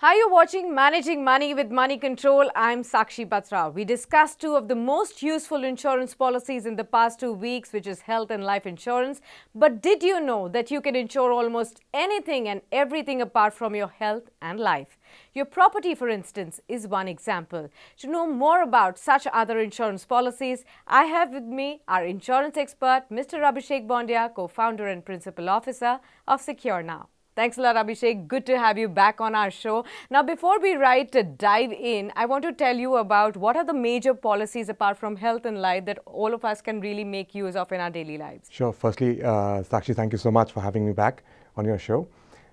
Hi, you're watching Managing Money with Moneycontrol. I'm Sakshi Batra. We discussed two of the most useful insurance policies in the past two weeks, which is health and life insurance. But did you know that you can insure almost anything and everything apart from your health and life? Your property, for instance, is one example. To know more about such other insurance policies, I have with me our insurance expert, Mr. Abhishek Bondia, co-founder and principal officer of SecureNow. Thanks a lot, Abhishek. Good to have you back on our show. Now, before we right dive in, I want to tell you about what are the major policies apart from health and life that all of us can really make use of in our daily lives. Sure. Firstly, uh, Sakshi, thank you so much for having me back on your show.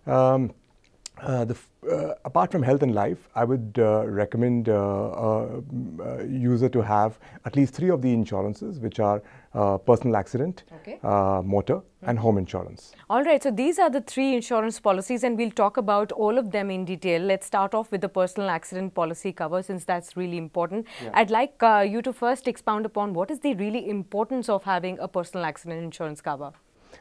Um, uh, the, uh, apart from health and life, I would uh, recommend uh, a, a user to have at least three of the insurances, which are uh, personal accident, Okay. uh, motor, and home insurance. All right, so these are the three insurance policies, and we'll talk about all of them in detail. Let's start off with the personal accident policy cover, since that's really important. I'd like uh, you to first expound upon what is the really importance of having a personal accident insurance cover.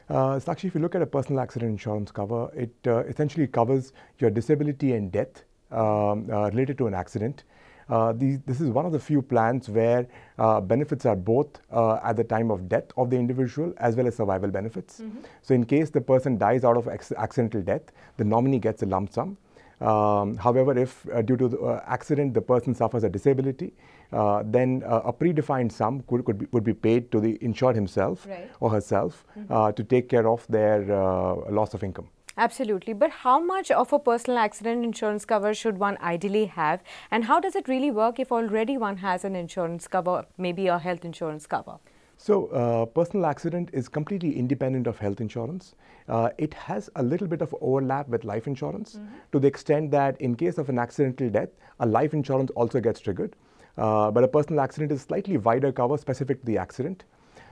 Uh, Sakshi, if you look at a personal accident insurance cover, it uh, essentially covers your disability and death um, uh, related to an accident. Uh, these, this is one of the few plans where uh, benefits are both uh, at the time of death of the individual as well as survival benefits. So, in case the person dies out of acc- accidental death, the nominee gets a lump sum. Um, however, if uh, due to the uh, accident the person suffers a disability, uh, then uh, a predefined sum could, could be, would be paid to the insured himself Right. or herself uh, to take care of their uh, loss of income. Absolutely, but how much of a personal accident insurance cover should one ideally have, and how does it really work if already one has an insurance cover, maybe a health insurance cover? So, uh, personal accident is completely independent of health insurance. Uh, it has a little bit of overlap with life insurance to the extent that, in case of an accidental death, a life insurance also gets triggered. Uh, but a personal accident is slightly wider cover specific to the accident.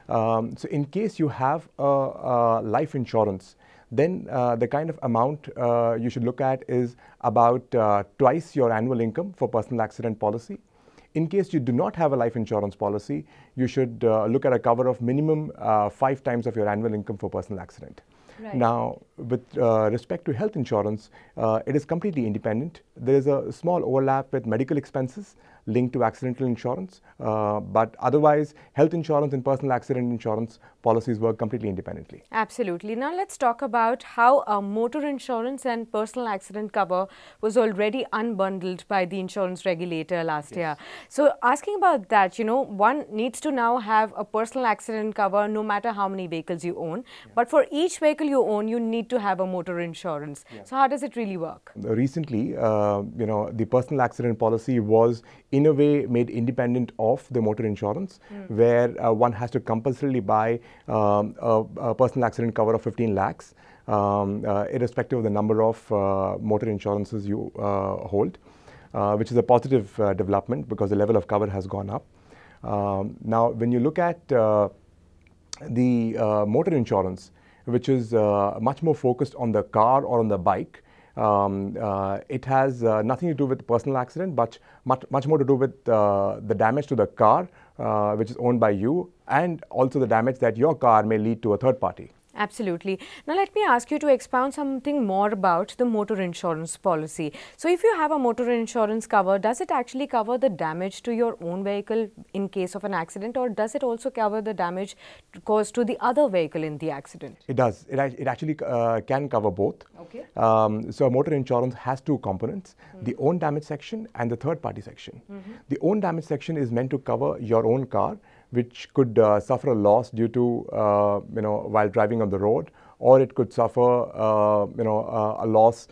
Um, so, in case you have a, a life insurance, then uh, the kind of amount uh, you should look at is about uh, twice your annual income for personal accident policy. In case you do not have a life insurance policy, you should uh, look at a cover of minimum uh, five times of your annual income for personal accident. Right. Now, with uh, respect to health insurance, uh, it is completely independent. There is a small overlap with medical expenses linked to accidental insurance, uh, but otherwise, health insurance and personal accident insurance policies work completely independently. Absolutely. Now let's talk about how a motor insurance and personal accident cover was already unbundled by the insurance regulator last year. So asking about that, you know, one needs to now have a personal accident cover no matter how many vehicles you own. But for each vehicle you own, you need to have a motor insurance. So how does it really work? recently, uh, you know, the personal accident policy was in a way made independent of the motor insurance, where uh, one has to compulsorily buy um, a, a personal accident cover of 15 lakhs, um, uh, irrespective of the number of uh, motor insurances you uh, hold, uh, which is a positive uh, development because the level of cover has gone up. Um, now, when you look at uh, the uh, motor insurance, which is uh, much more focused on the car or on the bike. Um, uh, it has uh, nothing to do with personal accident, but much, much more to do with uh, the damage to the car, uh, which is owned by you, and also the damage that your car may lead to a third party. Absolutely. Now, let me ask you to expound something more about the motor insurance policy. So, if you have a motor insurance cover, does it actually cover the damage to your own vehicle in case of an accident, or does it also cover the damage caused to the other vehicle in the accident? It does. It, it actually uh, can cover both. Okay. Um, so, motor insurance has two components the own damage section and the third party section. The own damage section is meant to cover your own car, which could uh, suffer a loss due to, uh, you know, while driving on the road, or it could suffer, uh, you know, a loss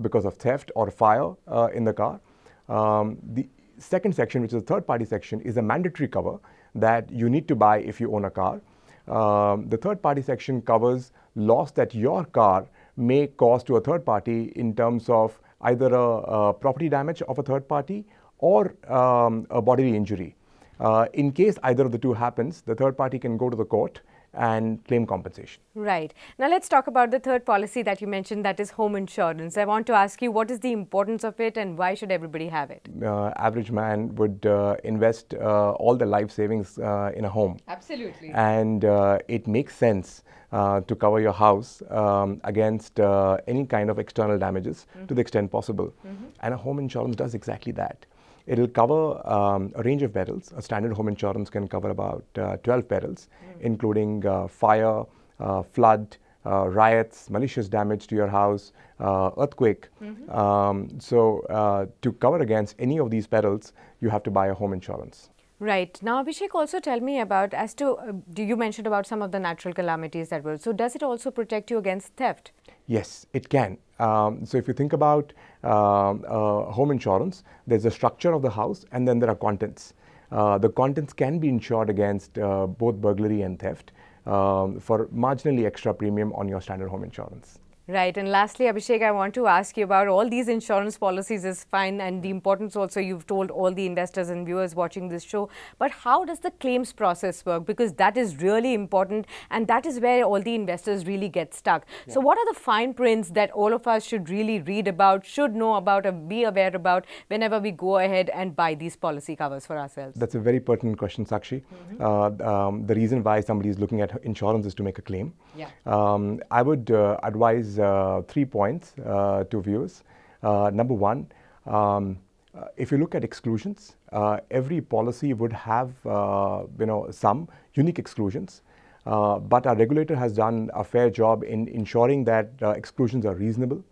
because of theft or fire in the car. Um, the second section, which is the third party section, is a mandatory cover that you need to buy if you own a car. Um, the third party section covers loss that your car may cause to a third party in terms of either a, a property damage of a third party or um, a bodily injury. Uh, in case either of the two happens, the third party can go to the court and claim compensation. Right. Now let's talk about the third policy that you mentioned that is home insurance. I want to ask you what is the importance of it and why should everybody have it? Uh, average man would uh, invest uh, all the life savings uh, in a home. Absolutely. And uh, it makes sense uh, to cover your house um, against any kind of external damages mm -hmm. to the extent possible. Mm -hmm. And a home insurance does exactly that. It'll cover um, a range of perils. A standard home insurance can cover about uh, 12 perils, mm. including uh, fire, uh, flood, uh, riots, malicious damage to your house, uh, earthquake. Mm-hmm. Um, so, uh, to cover against any of these perils, you have to buy a home insurance. Right. Now, Abhishek, also tell me about, as to, uh, do you mentioned about some of the natural calamities that were, so does it also protect you against theft? Yes, it can. Um, so if you think about um, uh, home insurance, there's a structure of the house and then there are contents. Uh, the contents can be insured against uh, both burglary and theft um, for marginally extra premium on your standard home insurance. Right. And lastly, Abhishek, I want to ask you about all these insurance policies is fine and the importance also you've told all the investors and viewers watching this show. But how does the claims process work? Because that is really important and that is where all the investors really get stuck. Yeah. So what are the fine prints that all of us should really read about, should know about and be aware about whenever we go ahead and buy these policy covers for ourselves? That's a very pertinent question, Sakshi. Mm -hmm. uh, um, the reason why somebody is looking at insurance is to make a claim. Yeah. Um, I would uh, advise uh, three points uh, to viewers. Uh, number one, um, if you look at exclusions, every policy would have you know some unique exclusions. Uh, but our regulator has done a fair job in ensuring that uh, exclusions are reasonable.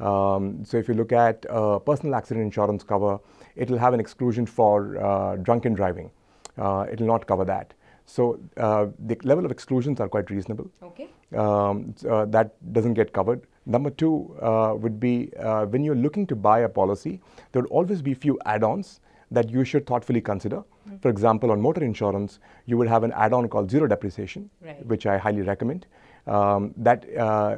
Um, so if you look at uh, personal accident insurance cover, it will have an exclusion for drunken driving. it will not cover that. So the level of exclusions are quite reasonable. Okay. Um, so that doesn't get covered. Number two uh, would be uh, when you're looking to buy a policy, there would always be a few add-ons that you should thoughtfully consider. Mm-hmm. For example, on motor insurance, you would have an add-on called zero depreciation, right. which I highly recommend. Um, that uh,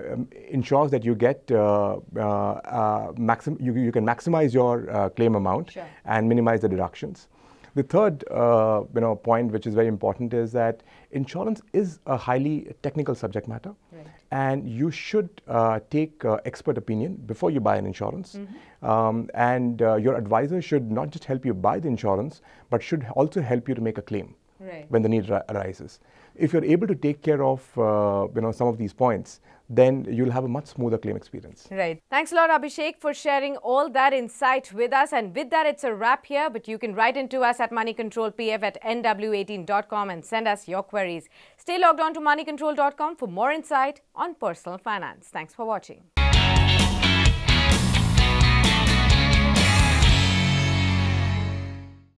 ensures that you get uh, uh, uh, maxim- you, you, can maximize your claim amount sure. and minimize the deductions. The third, uh, you know, point which is very important is that insurance is a highly technical subject matter, right. and you should uh, take uh, expert opinion before you buy an insurance. Mm-hmm. Um, and uh, your advisor should not just help you buy the insurance, but should also help you to make a claim right. when the need arises. If you're able to take care of, uh, you know, some of these points, then you'll have a much smoother claim experience. Right. Thanks a lot, Abhishek, for sharing all that insight with us. And with that, it's a wrap here. But you can write into us at moneycontrolpf at nw18.com and send us your queries. Stay logged on to moneycontrol.com for more insight on personal finance. Thanks for watching.